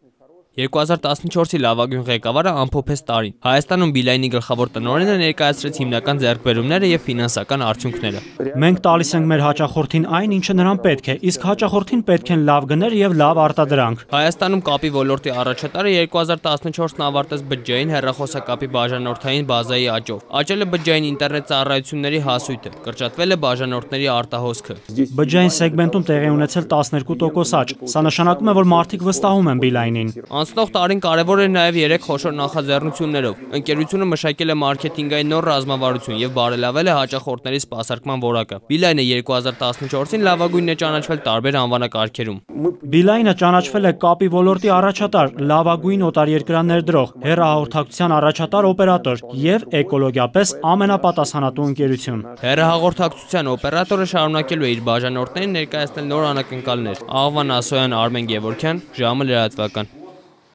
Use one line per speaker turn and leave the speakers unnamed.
2014-ի լավագույն ղեկավարը ամփոփեց տարին։ Հայաստանում Բիլայնի գլխավոր տնօրենը ներկայացրեց հիմնական ձեռքբերումները եւ ֆինանսական արդյունքները։
Մենք տալիս ենք մեր հաճախորդին այն, ինչը նրան պետք է, իսկ հաճախորդին պետք են լավ գներ եւ լավ արտադրանք։
Հայաստանում կապի ոլորտի առաջատարը 2014-ն ավարտեց բջջային հեռախոսակապի բաժանորդային բազայի աճով։ Աճել է բջջային ինտերնետ ծառայությունների հասույթը, կրճատվել է բաժանորդների արտահոսքը։
Բջջային սեգմենտում տեղի ունեցել 12% աճ։ Սա նշանակում է, որ մարդիկ վստահում են Beeline-ին։
Անցնող տարին կարևոր էր նաև 3 խոշոր նախաձեռնություններով։ Ընկերությունը մշակել է մարքեթինգային նոր ռազմավարություն եւ բարելավել է հաճախորդների սպասարկման որակը։ Beeline-ը 2014-ին լավագույնն է ճանաչվել տարբեր անվանակարգերում։
Beeline-ը ճանաչվել է կապի ոլորտի առաջատար, լավագույն օտարերկրյա ներդրող, հեռահաղորդակցության առաջատար օպերատոր եւ էկոլոգիապես ամենապատասխանատու ընկերություն։
Հեռահաղորդակցության օպերատորը շարունակելու է իր բաժանորդներին ներկայացնել նոր անակնկալներ։ Աղվան Ասոյան, Արմեն Գևորքյան, ժամը լրատվական